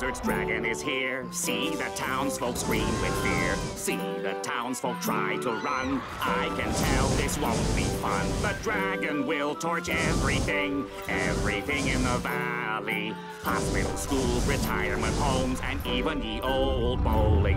wizard's dragon is here. See the townsfolk scream with fear. See the townsfolk try to run. I can tell this won't be fun. The dragon will torch everything, everything in the valley. Hospitals, schools, retirement homes, and even the old bowling.